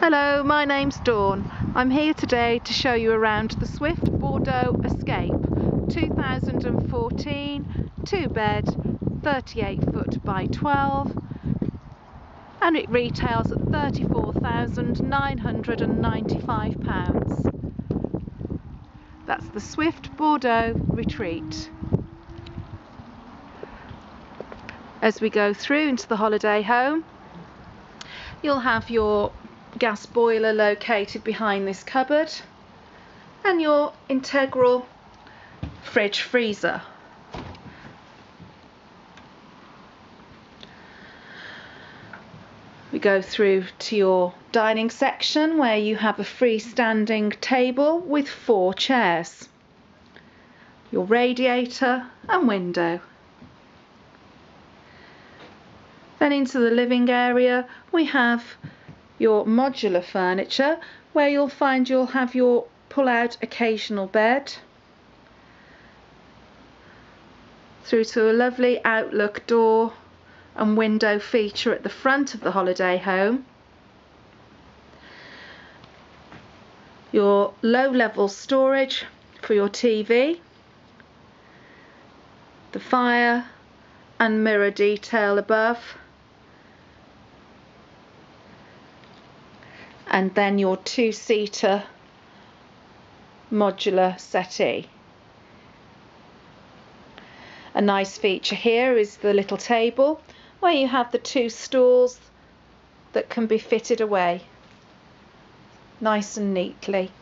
Hello, my name's Dawn. I'm here today to show you around the Swift Bordeaux Escape 2014 two bed 38 foot by 12 and it retails at £34,995. That's the Swift Bordeaux Retreat. As we go through into the holiday home you'll have your gas boiler located behind this cupboard and your integral fridge freezer. We go through to your dining section where you have a freestanding table with four chairs, your radiator and window. Then into the living area we have your modular furniture where you'll find you'll have your pull out occasional bed. Through to a lovely outlook door and window feature at the front of the holiday home. Your low level storage for your TV the fire and mirror detail above and then your two-seater modular settee. A nice feature here is the little table where you have the two stools that can be fitted away nice and neatly.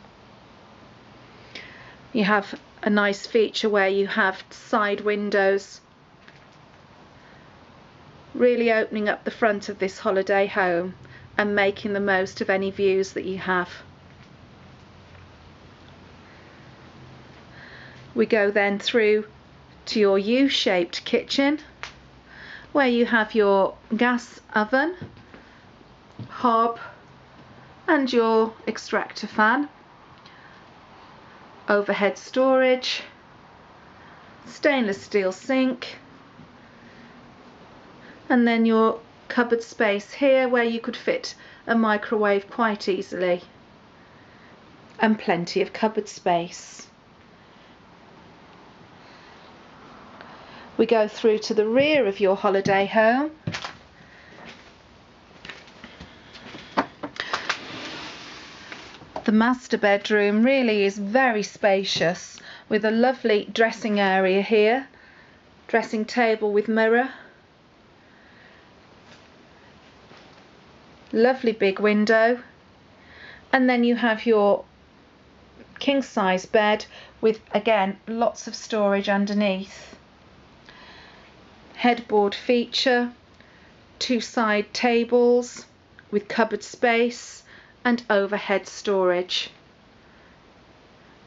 You have a nice feature where you have side windows really opening up the front of this holiday home and making the most of any views that you have. We go then through to your U-shaped kitchen where you have your gas oven, hob and your extractor fan, overhead storage, stainless steel sink and then your cupboard space here where you could fit a microwave quite easily. And plenty of cupboard space. We go through to the rear of your holiday home. The master bedroom really is very spacious with a lovely dressing area here, dressing table with mirror lovely big window. And then you have your king size bed with again lots of storage underneath. Headboard feature two side tables with cupboard space and overhead storage.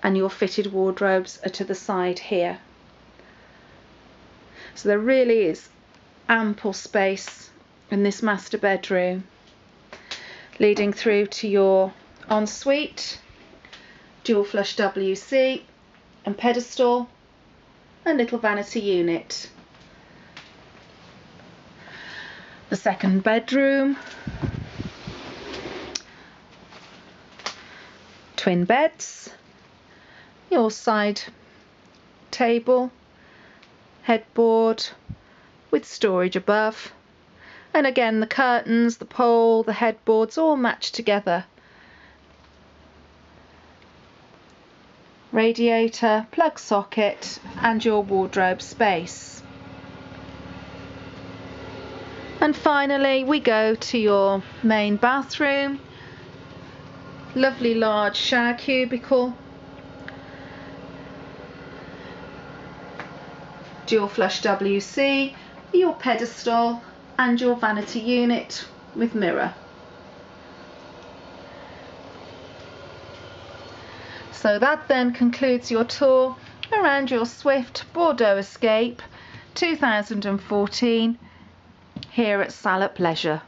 And your fitted wardrobes are to the side here. So there really is ample space in this master bedroom leading through to your ensuite, dual flush WC and pedestal and little vanity unit. The second bedroom, twin beds, your side table, headboard with storage above and again the curtains, the pole, the headboards all match together. Radiator, plug socket and your wardrobe space. And finally we go to your main bathroom. Lovely large shower cubicle. Dual flush WC, your pedestal and your vanity unit with mirror. So that then concludes your tour around your Swift Bordeaux Escape 2014 here at Salop Leisure.